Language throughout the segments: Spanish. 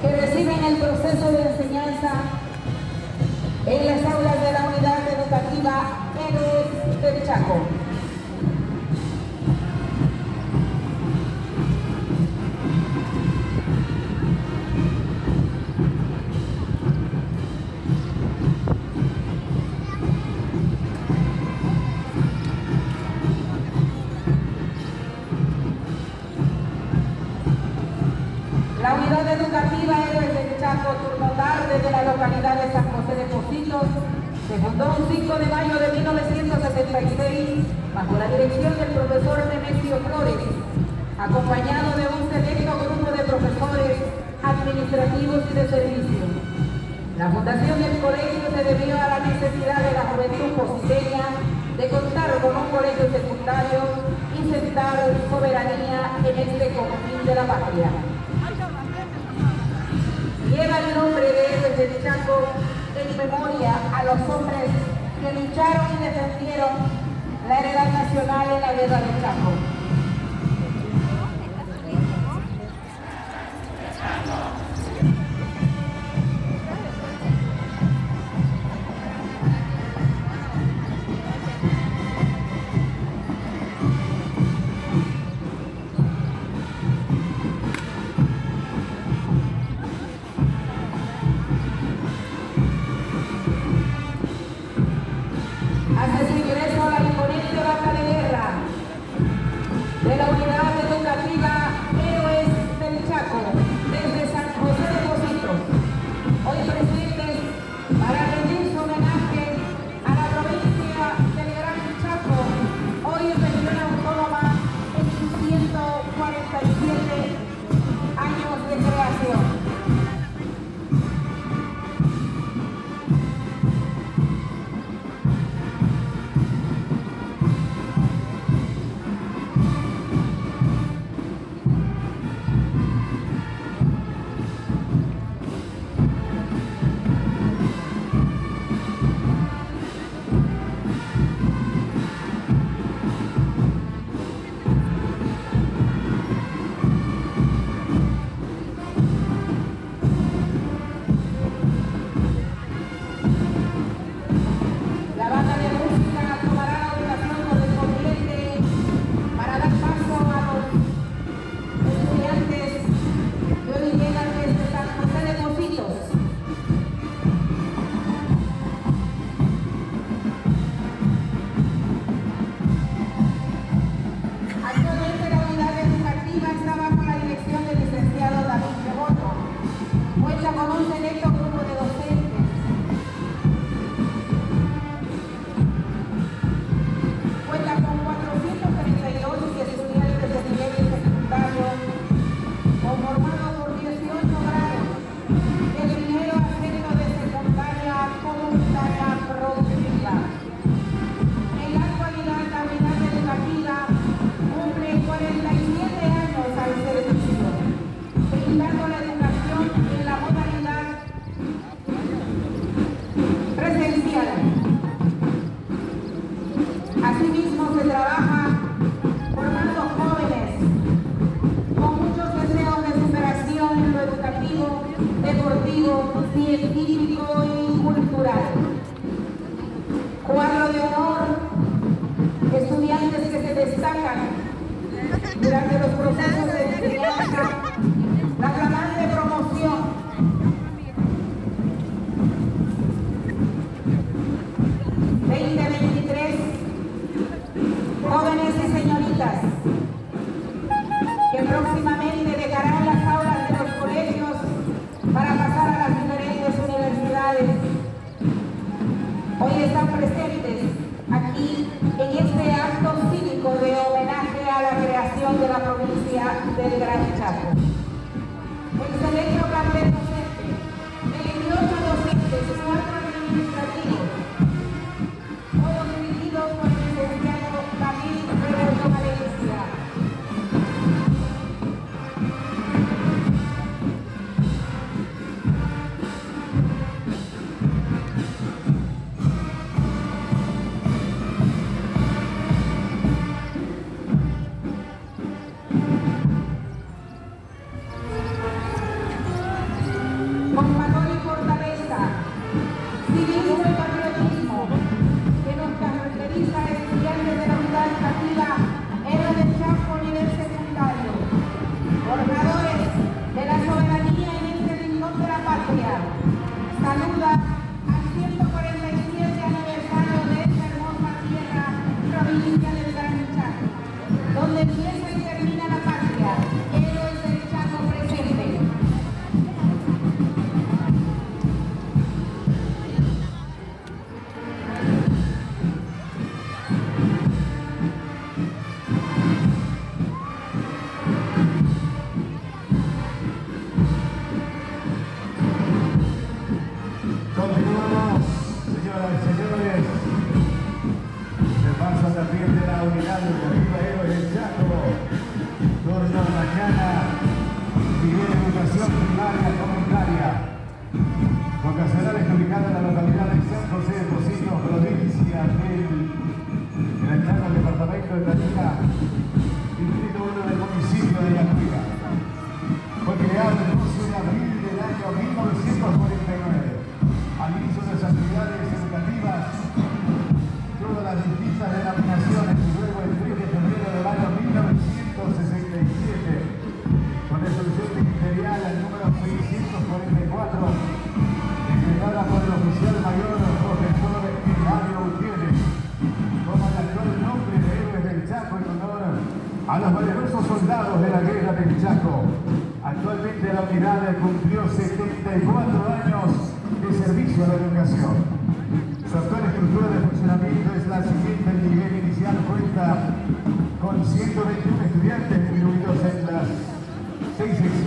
que reciben el proceso de enseñanza en las aulas de la unidad educativa Pérez del Chaco. Tarde de la localidad de San José de Positos, se fundó un 5 de mayo de 1976 bajo la dirección del profesor Nemesio Flores, acompañado de un selecto grupo de profesores administrativos y de servicio. La fundación del colegio se debió a la necesidad de la juventud positeña de contar con un colegio secundario y sentar soberanía en este confín de la patria lleva el nombre de Chaco en memoria a los hombres que lucharon y defendieron la heredad nacional en la guerra del Chaco.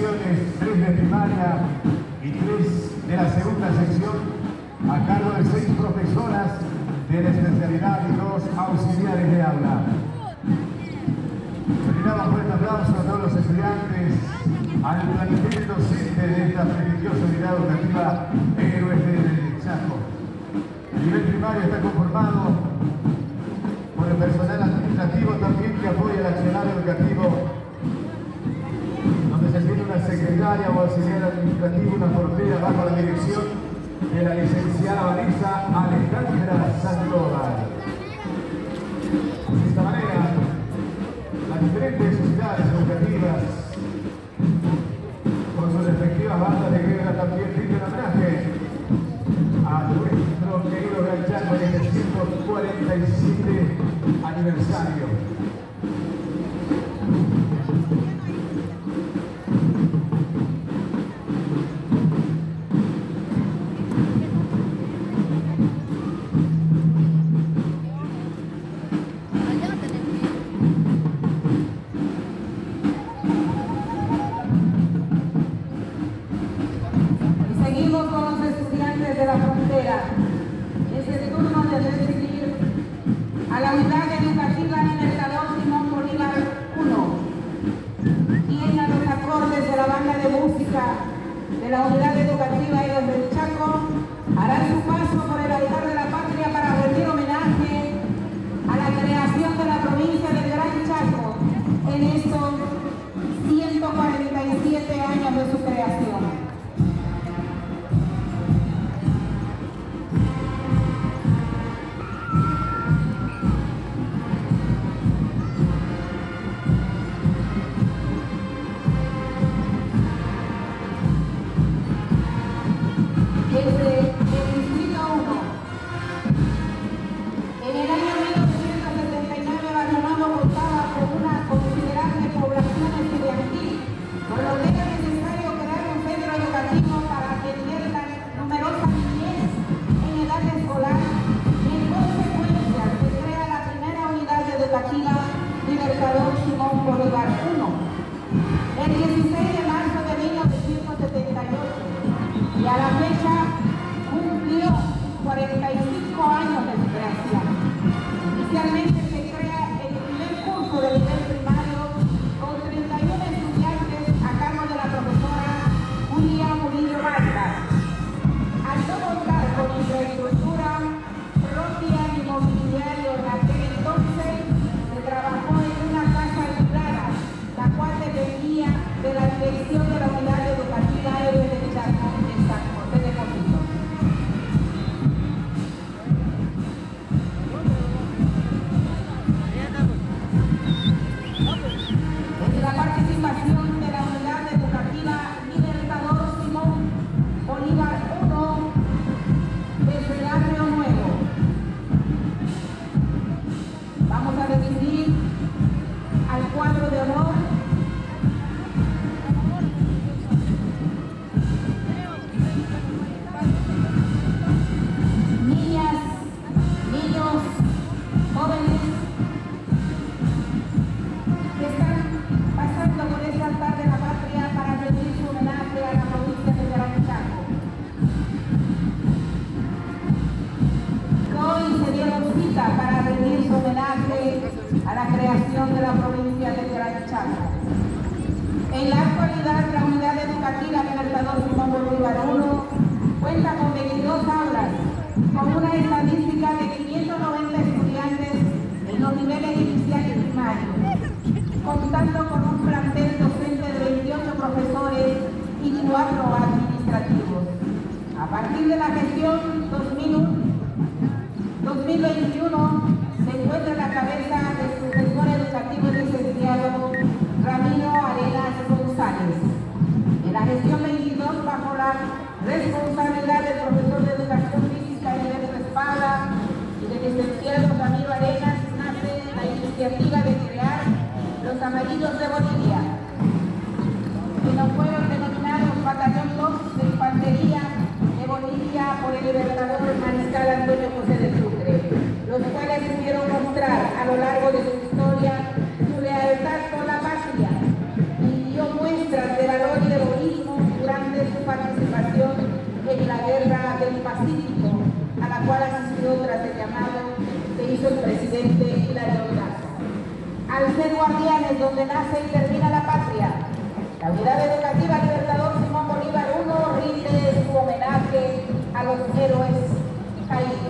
secciones, tres de primaria y tres de la segunda sección, a cargo de seis profesoras de la especialidad y dos auxiliares de aula. Brindamos fuerte aplauso a todos los estudiantes, al plantel docente de esta prestigiosa unidad educativa Héroes del Chaco. El nivel primario está conformado por el personal administrativo también que apoya el accionario educativo secretaria o auxiliar administrativo, una portera bajo la dirección de la licenciada Vanessa. Partir de la gestión 2021 se encuentra la cabeza del profesor educativo licenciado Ramiro Arenas González. En la gestión 22 bajo la responsabilidad del profesor de educación física Heriberto Espada y del licenciado Ramiro Arenas nace la iniciativa de crear los amarillos de Bolivia, el presidente Hilario Ordaz. Al ser guardianes donde nace y termina la patria, la Unidad Educativa Libertador Simón Bolívar I rinde su homenaje a los héroes caídos.